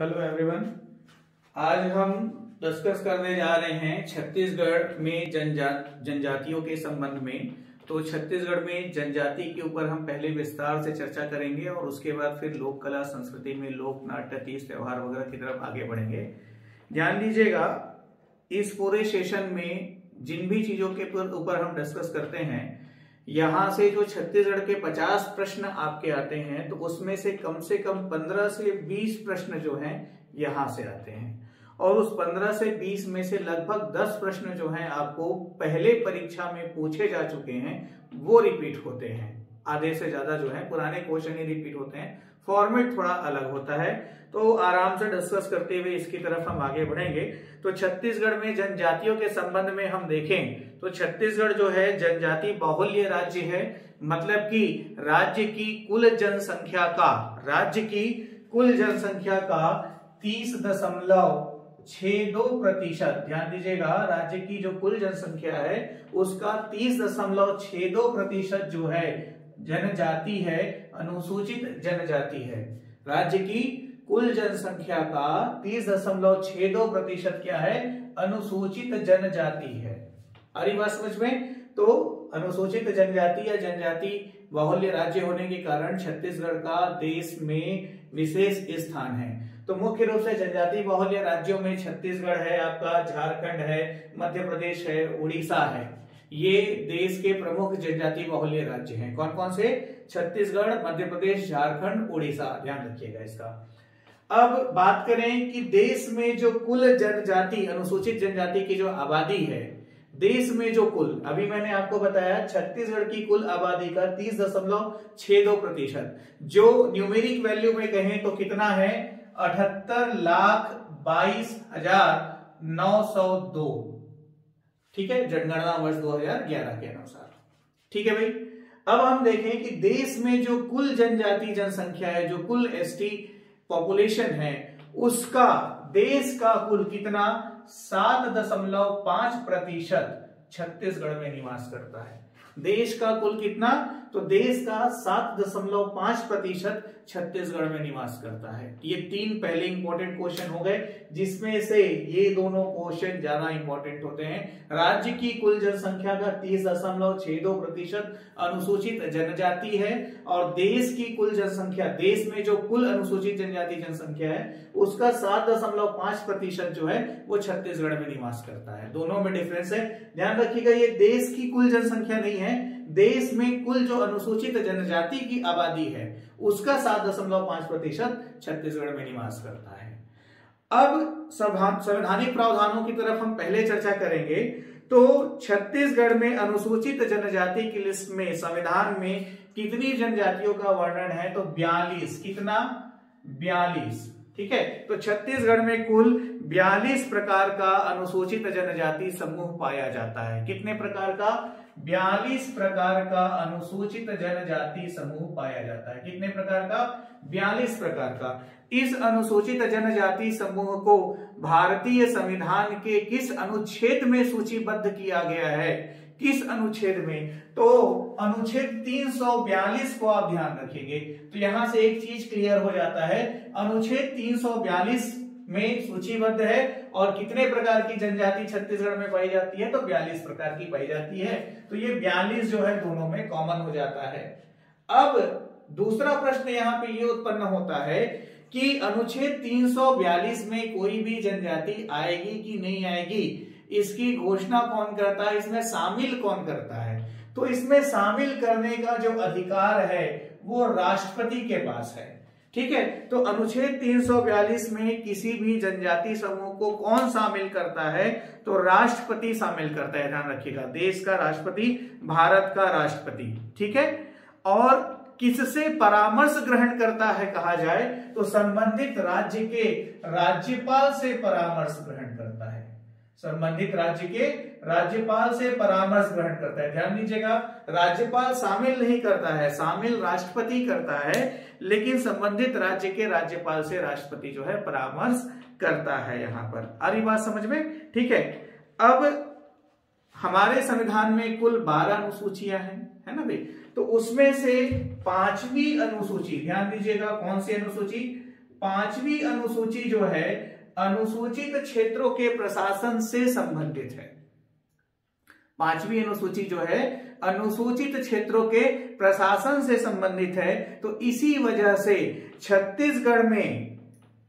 Hello everyone आज हम discuss करने जा रहे हैं छत्तीसगढ़ में जनजा, जनजातियों के संबंध में। तो छत्तीसगढ़ में जनजाति के ऊपर हम पहले विस्तार से चर्चा करेंगे और उसके बाद फिर लोक कला संस्कृति में लोक, नाट्य, तीज, त्योहार वगैरह की तरफ़ आगे बढ़ेंगे। ध्यान दीजिएगा, इस पूरे सेशन में जिन भी चीज़ों के ऊपर हम डिस्कस करते हैं यहाँ से जो छत्तीसगढ़ के 50 प्रश्न आपके आते हैं तो उसमें से कम से कम 15 से 20 प्रश्न जो हैं, यहाँ से आते हैं। और उस 15 से 20 में से लगभग 10 प्रश्न जो हैं, आपको पहले परीक्षा में पूछे जा चुके हैं, वो रिपीट होते हैं। आधे से ज़्यादा जो है, पुराने क्वेश्चन ही रिपीट होते हैं। फॉर्मेट थोड़ा अलग होता है। तो आराम से डिस्कस करते हुए इसकी तरफ़ हम आगे बढ़ेंगे। तो छत्तीसगढ़ में जनजातियों के संबंध में हम देखें तो छत्तीसगढ़ जो है जनजाति बाहुल्य राज्य है। मतलब कि राज्य की कुल जनसंख्या का, राज्य की कुल जनसंख्या का तीस दशमलव छ दो प्रतिशत, ध्यान दीजिएगा, राज्य की जो कुल जनसंख्या है, उसका तीस दशमलव छ दो प्रतिशत जो है जनजाति है अनुसूचित जनजाति है। राज्य की कुल जनसंख्या का तीस दशमलव छह दो प्रतिशत क्या है? अनुसूचित जनजाति है। अरे बात समझ में? तो अनुसूचित जनजाति या जनजाति बाहुल्य राज्य होने के कारण छत्तीसगढ़ का देश में विशेष स्थान है। तो मुख्य रूप से जनजाति बाहुल्य राज्यों में छत्तीसगढ़ है, आपका झारखंड है, मध्य प्रदेश है, उड़ीसा है। ये देश के प्रमुख जनजाति बाहुल्य राज्य हैं। कौन कौन से? छत्तीसगढ़, मध्य प्रदेश, झारखंड उड़ीसा ध्यान रखिएगा इसका। अब बात करें कि देश में जो कुल जनजाति, अनुसूचित जनजाति की जो आबादी है, देश में जो कुल, अभी मैंने आपको बताया, छत्तीसगढ़ की कुल आबादी का तीस दशमलव छह दो प्रतिशत। जो न्यूमेरिक वैल्यू में कहें तो कितना है? अठहत्तर लाख बाईस हज़ार नौ सौ दो। ठीक है? जनगणना वर्ष 2011 के अनुसार। ठीक है भाई? अब हम देखें कि देश में जो कुल जनजाति जनसंख्या है, जो कुल एसटी पॉपुलेशन है, उसका, देश का कुल कितना? सात दशमलव पाँच प्रतिशत छत्तीसगढ़ में निवास करता है। देश का कुल कितना? तो देश का सात दशमलव पाँच प्रतिशत छत्तीसगढ़ में निवास करता है। ये तीन पहले इंपॉर्टेंट क्वेश्चन हो गए, जिसमें से ये दोनों क्वेश्चन ज़्यादा इंपॉर्टेंट होते हैं। राज्य की कुल जनसंख्या का तीस दशमलव छह दो प्रतिशत अनुसूचित जनजाति है, और देश की कुल जनसंख्या, देश में जो कुल अनुसूचित जनजाति जनसंख्या है, उसका सात दशमलव पाँच प्रतिशत जो है, वो छत्तीसगढ़ में निवास करता है। दोनों में डिफरेंस है। ध्यान रखिएगा, ये देश की कुल जनसंख्या नहीं है देश में कुल जो अनुसूचित जनजाति की आबादी है, उसका सात दशमलव पाँच प्रतिशत छत्तीसगढ़ में निवास करता है। अब संवैधानिक प्रावधानों की तरफ़ हम पहले चर्चा करेंगे तो छत्तीसगढ़ में अनुसूचित जनजाति की लिस्ट में संविधान में कितनी जनजातियों का वर्णन है तो बयालीस। कितना? बयालीस। ठीक है? तो छत्तीसगढ़ में कुल बयालीस प्रकार का अनुसूचित जनजाति समूह पाया जाता है। कितने प्रकार का? बयालीस प्रकार का अनुसूचित जनजाति समूह पाया जाता है। कितने प्रकार का? बयालीस प्रकार का। इस अनुसूचित जनजाति समूह को भारतीय संविधान के किस अनुच्छेद में सूचीबद्ध किया गया है? किस अनुच्छेद में? तो अनुच्छेद 342 को आप ध्यान रखेंगे। तो यहाँ से एक चीज़ क्लियर हो जाता है। अनुच्छेद 342 में सूचीबद्ध है। और कितने प्रकार की जनजाति छत्तीसगढ़ में पाई जाती है तो बयालीस प्रकार की पाई जाती है। तो ये बयालीस जो है दोनों में कॉमन हो जाता है। अब दूसरा प्रश्न यहाँ पे ये उत्पन्न होता है कि अनुच्छेद 342 में कोई भी जनजाति आएगी कि नहीं आएगी? इसकी घोषणा कौन करता है? इसमें शामिल कौन करता है? तो इसमें शामिल करने का जो अधिकार है, वो राष्ट्रपति के पास है। ठीक है? तो अनुच्छेद 342 में किसी भी जनजाति समूह को कौन शामिल करता है? तो राष्ट्रपति शामिल करता है, ध्यान रखिएगा। देश का राष्ट्रपति, भारत का राष्ट्रपति, ठीक है? और किससे परामर्श ग्रहण करता है कहा जाए तो संबंधित राज्य के राज्यपाल से परामर्श ग्रहण करता है। संबंधित राज्य के राज्यपाल से परामर्श ग्रहण करता है। ध्यान दीजिएगा, राज्यपाल शामिल नहीं करता है, शामिल राष्ट्रपति करता है, लेकिन संबंधित राज्य के राज्यपाल से राष्ट्रपति जो है परामर्श करता है यहाँ पर। आ रही बात समझ में? ठीक है। अब हमारे संविधान में कुल बारह अनुसूचियाँ हैं, है ना भाई? तो उसमें से पांचवी अनुसूची, ध्यान दीजिएगा कौन सी अनुसूची? पांचवी अनुसूची जो है अनुसूचित क्षेत्रों के प्रशासन से संबंधित है। पांचवी अनुसूची जो है, अनुसूचित क्षेत्रों के प्रशासन से संबंधित है तो इसी वजह से छत्तीसगढ़ में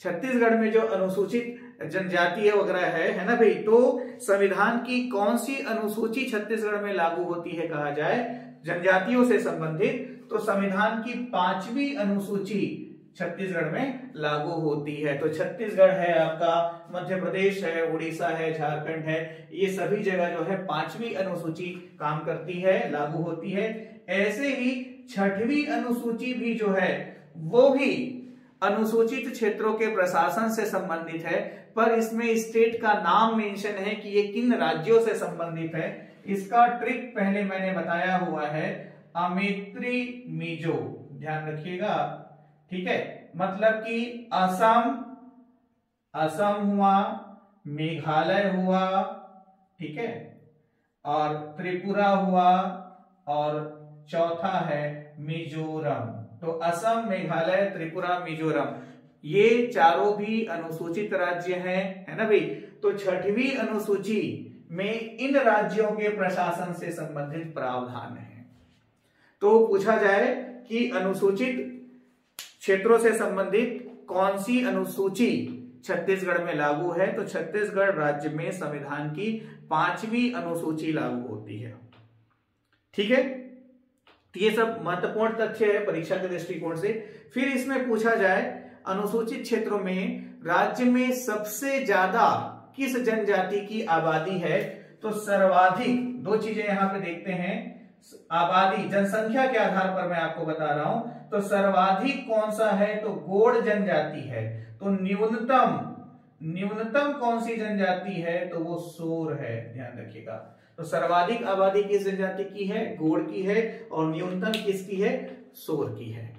छत्तीसगढ़ में जो अनुसूचित जनजातीय वगैरह है है ना भाई? तो संविधान की कौन सी अनुसूची छत्तीसगढ़ में लागू होती है कहा जाए, जनजातियों से संबंधित तो संविधान की पांचवी अनुसूची छत्तीसगढ़ में लागू होती है। तो छत्तीसगढ़ है आपका, मध्य प्रदेश है, उड़ीसा है, झारखंड है, ये सभी जगह जो है पांचवी अनुसूची काम करती है, लागू होती है। ऐसे ही छठवीं अनुसूची भी जो है, वो भी अनुसूचित क्षेत्रों के प्रशासन से संबंधित है, पर इसमें स्टेट का नाम मेंशन है कि ये किन राज्यों से संबंधित है। इसका ट्रिक पहले मैंने बताया हुआ है, अमित्री मिजो। ध्यान रखिएगा ठीक है? मतलब कि असम असम हुआ, मेघालय हुआ, ठीक है? और त्रिपुरा हुआ, और चौथा है मिजोरम। तो असम, मेघालय, त्रिपुरा, मिजोरम। ये चारों भी अनुसूचित राज्य हैं, है ना भाई? तो छठवीं अनुसूची में इन राज्यों के प्रशासन से संबंधित प्रावधान है। तो पूछा जाए कि अनुसूचित क्षेत्रों से संबंधित कौन सी अनुसूची छत्तीसगढ़ में लागू है? तो छत्तीसगढ़ राज्य में संविधान की पांचवी अनुसूची लागू होती है। ठीक है? तो ये सब महत्वपूर्ण तथ्य है परीक्षा के दृष्टिकोण से। फिर इसमें पूछा जाए, अनुसूचित क्षेत्रों में राज्य में सबसे ज़्यादा किस जनजाति की आबादी है? तो सर्वाधिक, दो चीज़ें यहाँ पे देखते हैं। आबादी, जनसंख्या के आधार पर मैं आपको बता रहा हूँ। तो सर्वाधिक कौन सा है? तो गोड़ जनजाति है। तो न्यूनतम न्यूनतम कौन सी जनजाति है? तो वो सोर है, ध्यान रखिएगा। तो सर्वाधिक आबादी किस जनजाति की है? गोड़ की है और न्यूनतम किसकी है? सोर की है।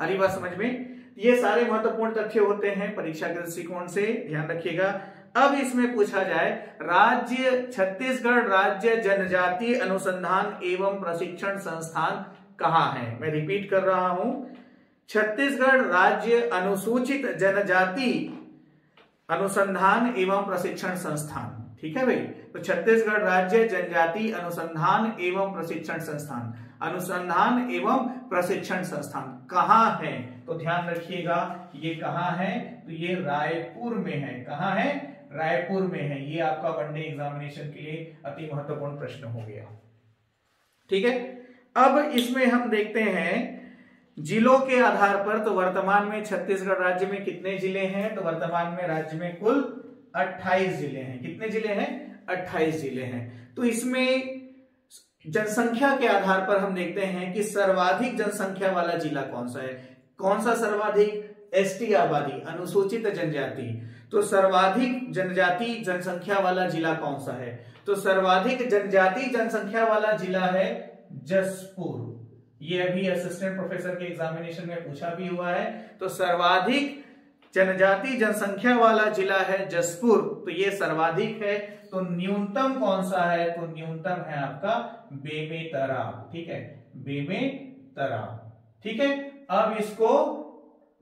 हरी बात समझ में? ये सारे महत्वपूर्ण तथ्य होते हैं परीक्षा के दृष्टिकोण से, ध्यान रखिएगा। अब इसमें पूछा जाए, राज्य छत्तीसगढ़ राज्य जनजाति अनुसंधान एवं प्रशिक्षण संस्थान कहाँ है? मैं रिपीट कर रहा हूँ। छत्तीसगढ़ राज्य अनुसूचित जनजाति अनुसंधान एवं प्रशिक्षण संस्थान। ठीक है भाई? तो छत्तीसगढ़ राज्य जनजाति अनुसंधान एवं प्रशिक्षण संस्थान। अनुसंधान एवं प्रशिक्षण संस्थान कहाँ है? तो ध्यान रखिएगा ये कहाँ है? तो ये रायपुर में है। कहाँ है? रायपुर में है। ये आपका वनडे एग्जामिनेशन के लिए अति महत्वपूर्ण प्रश्न हो गया। ठीक है? अब इसमें हम देखते हैं, जिलों के आधार पर तो वर्तमान में छत्तीसगढ़ राज्य में कितने ज़िले हैं? तो वर्तमान में राज्य में कुल 28 ज़िले हैं। कितने ज़िले हैं? 28 ज़िले हैं। तो इसमें जनसंख्या के आधार पर हम देखते हैं कि सर्वाधिक जनसंख्या वाला जिला कौन सा है? कौन सा सर्वाधिक? एसटी आबादी, अनुसूचित जनजाति। तो सर्वाधिक जनजाति जनसंख्या वाला जिला कौन सा है? तो सर्वाधिक जनजाति जनसंख्या वाला जिला है जसपुर। ये अभी असिस्टेंट प्रोफेसर के एग्जामिनेशन में पूछा भी हुआ है। तो सर्वाधिक जनजाति जनसंख्या वाला जिला है जसपुर। तो ये सर्वाधिक है। तो न्यूनतम कौन सा है? तो न्यूनतम है आपका बेमेतरा ठीक है? बेमेतरा ठीक है? अब इसको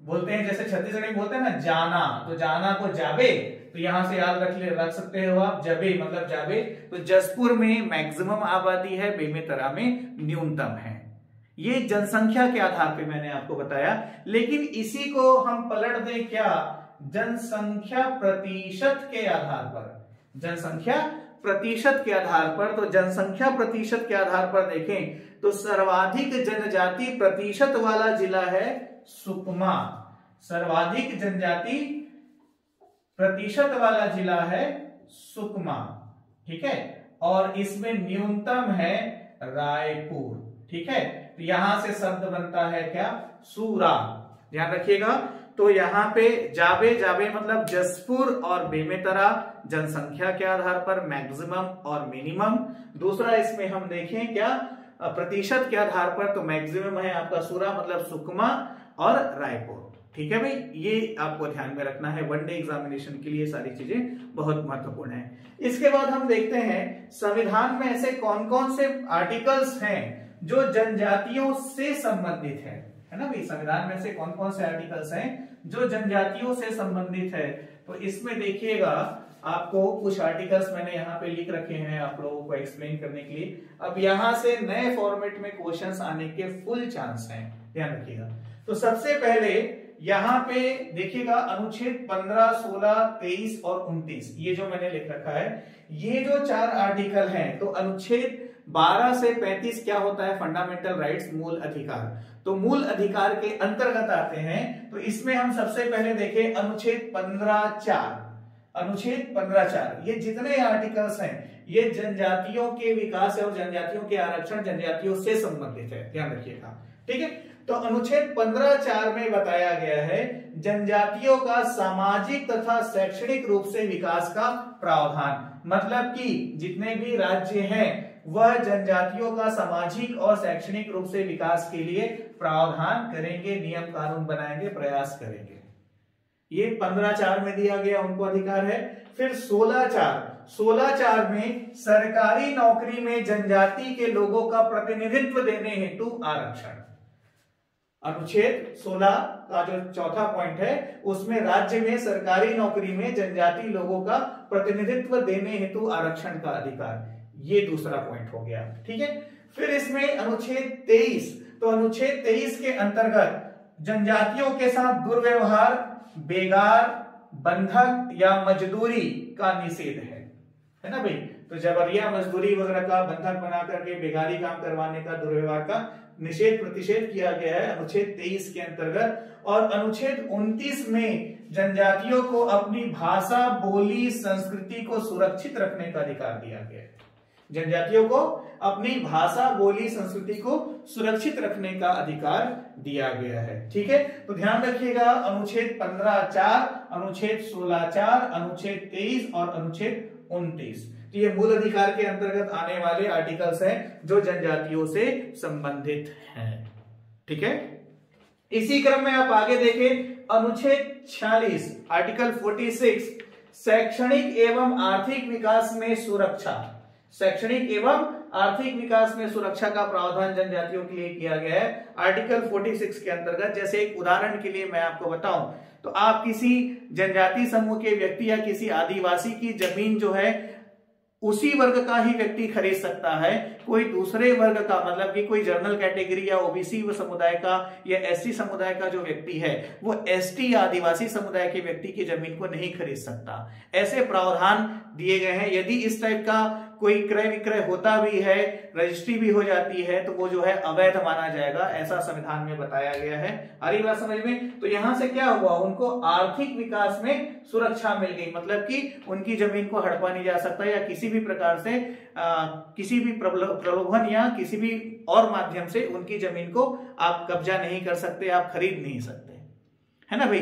बोलते हैं, जैसे छत्तीसगढ़ में बोलते हैं ना, जाना। तो जाना को जाबे तो यहाँ से याद रख ले, रख सकते हो आप, जबे मतलब जाबे। तो जसपुर में मैक्सिमम आबादी है, बेमेतरा में न्यूनतम है। ये जनसंख्या के आधार पे मैंने आपको बताया। लेकिन इसी को हम पलट दें क्या? जनसंख्या प्रतिशत के आधार पर। जनसंख्या प्रतिशत के आधार पर तो जनसंख्या प्रतिशत के आधार पर देखें तो सर्वाधिक जनजाति प्रतिशत वाला जिला है सुकमा। सर्वाधिक जनजाति प्रतिशत वाला जिला है सुकमा, ठीक है? और इसमें न्यूनतम है रायपुर, ठीक है? तो यहाँ से शब्द बनता है क्या? सूरा। ध्यान रखिएगा। तो यहाँ पे जाबे जाबे मतलब जसपुर और बेमेतरा जनसंख्या के आधार पर मैक्सिमम और मिनिमम। दूसरा इसमें हम देखें क्या? प्रतिशत के आधार पर तो मैक्सिमम है आपका सूरा मतलब सुकमा और रायपुर। ठीक है भाई? ये आपको ध्यान में रखना है। वनडे एग्जामिनेशन के लिए सारी चीज़ें बहुत महत्वपूर्ण है। इसके बाद हम देखते हैं, संविधान में ऐसे कौन कौन से आर्टिकल्स हैं जो जनजातियों से संबंधित है। है ना भाई? संविधान में से कौन कौन से आर्टिकल्स हैं जो जनजातियों से संबंधित है। तो इसमें देखिएगा, आपको कुछ आर्टिकल्स मैंने यहाँ पे लिख रखे हैं आप लोगों को एक्सप्लेन करने के लिए। अब यहाँ से नए फॉर्मेट में क्वेश्चंस आने के फुल चांस हैं। ध्यान रखिएगा। तो सबसे पहले यहाँ पे देखिएगा अनुच्छेद 15, 16, 23 और 29 ये जो मैंने लिख रखा है ये जो चार आर्टिकल हैं तो अनुच्छेद 12 से 35 क्या होता है? फंडामेंटल राइट्स मूल अधिकार। तो मूल अधिकार के अंतर्गत आते हैं तो इसमें हम सबसे पहले देखें अनुच्छेद 15 चार। अनुच्छेद पंद्रह चार ये जितने आर्टिकल्स हैं ये जनजातियों के विकास और जनजातियों के आरक्षण जनजातियों से संबंधित है ध्यान रखिएगा। ठीक है? तो अनुच्छेद पंद्रह चार में बताया गया है, जनजातियों का सामाजिक तथा शैक्षणिक रूप से विकास का प्रावधान। मतलब कि जितने भी राज्य हैं, वह जनजातियों का सामाजिक और शैक्षणिक रूप से विकास के लिए प्रावधान करेंगे, नियम कानून बनाएँगे, प्रयास करेंगे। ये पंद्रह चार में दिया गया, उनको अधिकार है। फिर सोलह चार। सोलह चार में सरकारी नौकरी में जनजाति के लोगों का प्रतिनिधित्व देने हेतु आरक्षण। अनुच्छेद 16 का जो चौथा पॉइंट है, उसमें राज्य में सरकारी नौकरी में जनजाति लोगों का प्रतिनिधित्व देने हेतु आरक्षण का अधिकार। ये दूसरा पॉइंट हो गया। ठीक है? फिर इसमें अनुच्छेद 23 तो अनुच्छेद 23 के अंतर्गत जनजातियों के साथ दुर्व्यवहार बेगार बंधक या मजदूरी का निषेध है। है ना भाई? तो जबरिया मजदूरी वगैरह का बंधक बना करके बेगारी काम करवाने का दुर्व्यवहार का निषेध प्रतिषेध किया गया है, अनुच्छेद 23 के अंतर्गत, और अनुच्छेद 29 में जनजातियों को अपनी भाषा, बोली, संस्कृति को सुरक्षित रखने का अधिकार दिया गया है। जनजातियों को अपनी भाषा, बोली, संस्कृति को सुरक्षित रखने का अधिकार दिया गया है। ठीक है? तो ध्यान रखिएगा, अनुच्छेद पंद्रह चार, अनुच्छेद सोलह चार, अनुच्छेद तेईस और अनुच्छेद उनतीस। तो ये मूल अधिकार के अंतर्गत आने वाले आर्टिकल्स हैं, जो जनजातियों से संबंधित हैं। ठीक है? इसी क्रम में आप आगे देखें, अनुच्छेद 46 आर्टिकल 46 शैक्षणिक एवं आर्थिक विकास में सुरक्षा। शैक्षणिक एवं आर्थिक विकास में सुरक्षा का प्रावधान जनजातियों के लिए किया गया है। आर्टिकल 46 के अंतर्गत, जैसे एक उदाहरण के लिए मैं आपको बताऊँ तो आप किसी जनजाति समूह के व्यक्ति या किसी आदिवासी की ज़मीन जो है उसी वर्ग का ही व्यक्ति खरीद सकता है। कोई दूसरे वर्ग का मतलब कि कोई जनरल कैटेगरी या ओबीसी समुदाय का या एससी समुदाय का जो व्यक्ति है, वो एसटी या आदिवासी समुदाय के व्यक्ति की ज़मीन को नहीं खरीद सकता। ऐसे प्रावधान दिए गए हैं। यदि इस टाइप का कोई क्रय विक्रय होता भी है रजिस्ट्री भी हो जाती है तो वो जो है अवैध माना जाएगा ऐसा संविधान में बताया गया है। रही बात समझ में? तो यहाँ से क्या हुआ? उनको आर्थिक विकास में सुरक्षा मिल गई मतलब कि उनकी ज़मीन को हड़पा नहीं जा सकता या किसी भी प्रकार से आ, किसी भी प्रलोभन या किसी भी और माध्यम से उनकी ज़मीन को आप कब्जा नहीं कर सकते आप खरीद नहीं सकते। है ना भाई?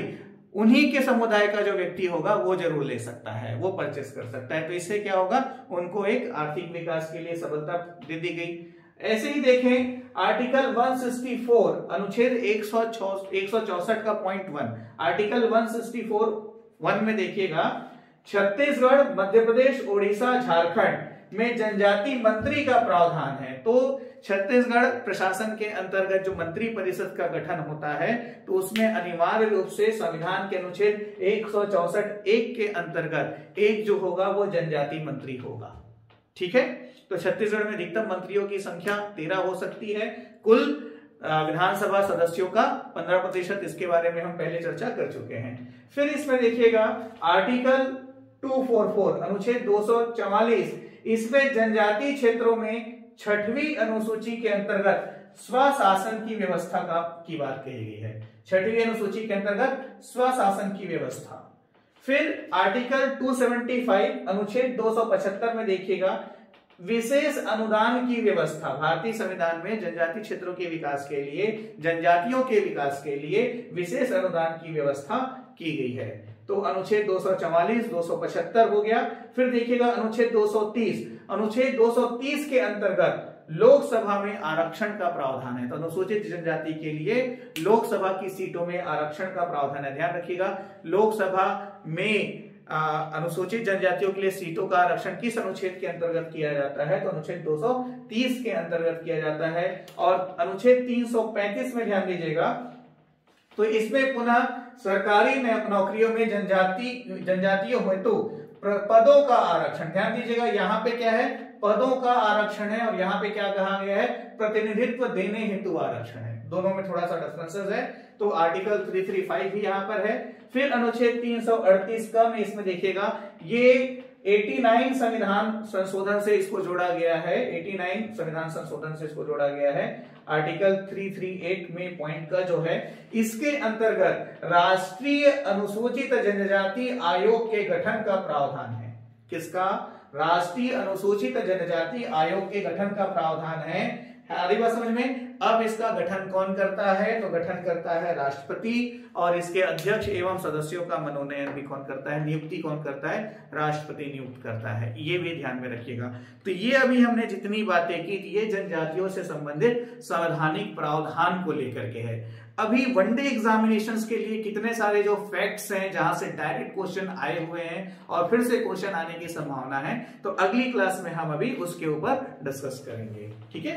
उन्हीं के समुदाय का जो व्यक्ति होगा, वो ज़रूर ले सकता है, वो परचेस कर सकता है। तो इससे क्या होगा? उनको एक आर्थिक विकास के लिए सबलता दे दी गई। ऐसे ही देखें आर्टिकल 164 अनुच्छेद एक सौ का पॉइंट वन आर्टिकल 164 वन में देखिएगा, छत्तीसगढ़, मध्य प्रदेश, ओडिशा, झारखंड में जनजाति मंत्री का प्रावधान है। तो छत्तीसगढ़ प्रशासन के अंतर्गत जो मंत्री परिषद का गठन होता है तो उसमें अनिवार्य रूप से संविधान के अनुच्छेद एक एक के अंतर्गत एक जो होगा वो जनजाति मंत्री होगा। ठीक है? तो छत्तीसगढ़ में अधिकतम मंत्रियों की संख्या तेरह हो सकती है। कुल विधानसभा सदस्यों का पंद्रह प्रतिशत, इसके बारे में हम पहले चर्चा कर चुके हैं। फिर इसमें देखिएगा, आर्टिकल 244 अनुच्छेद 244 इसमें जनजाति क्षेत्रों में छठवीं अनुसूची के अंतर्गत स्वशासन की व्यवस्था का की बात कही गई है। छठवीं अनुसूची के अंतर्गत स्वशासन की व्यवस्था। फिर आर्टिकल 275 अनुच्छेद 275 में देखिएगा विशेष अनुदान की व्यवस्था भारतीय संविधान में जनजाति क्षेत्रों के विकास के लिए जनजातियों के विकास के लिए विशेष अनुदान की व्यवस्था की गई है। तो अनुच्छेद 244, 275 हो गया। फिर देखिएगा अनुच्छेद 230 अनुच्छेद 230 के अंतर्गत लोकसभा में आरक्षण का प्रावधान है। तो अनुसूचित जनजाति के लिए लोकसभा की सीटों में आरक्षण का प्रावधान है। ध्यान रखिएगा, लोकसभा में अनुसूचित जनजातियों के लिए सीटों का आरक्षण किस अनुच्छेद के अंतर्गत किया जाता है? तो अनुच्छेद 230 के अंतर्गत किया जाता है। और अनुच्छेद 335 में ध्यान दीजिएगा तो इसमें पुनः सरकारी नौकरियों में जनजाति, जनजातियों हेतु पदों का आरक्षण। ध्यान दीजिएगा, यहाँ पे क्या है? पदों का आरक्षण है, और यहाँ पे क्या कहा गया है? प्रतिनिधित्व देने हेतु आरक्षण है। दोनों में थोड़ा सा डिफरेंसेस है। तो आर्टिकल 335 भी यहाँ पर है। फिर अनुच्छेद 338 का में इसमें देखिएगा, ये 89 संविधान संशोधन से इसको जोड़ा गया है। 89 संविधान संशोधन से इसको जोड़ा गया है। आर्टिकल 338 में पॉइंट का जो है, इसके अंतर्गत राष्ट्रीय अनुसूचित जनजाति आयोग के गठन का प्रावधान है। किसका? राष्ट्रीय अनुसूचित जनजाति आयोग के गठन का प्रावधान है। आदि बात समझ में? अब इसका गठन कौन करता है? तो गठन करता है राष्ट्रपति और इसके अध्यक्ष एवं सदस्यों का मनोनयन भी कौन करता है? नियुक्ति कौन करता है? राष्ट्रपति नियुक्त करता है। ये भी ध्यान में रखिएगा। तो ये अभी हमने जितनी बातें की ये जनजातियों से संबंधित संवैधानिक प्रावधान को लेकर के है। अभी वनडे एग्जामिनेशंस के लिए कितने सारे जो फैक्ट्स हैं, जहाँ से डायरेक्ट क्वेश्चन आए हुए हैं और फिर से क्वेश्चन आने की संभावना है तो अगली क्लास में हम अभी उसके ऊपर डिस्कस करेंगे। ठीक है?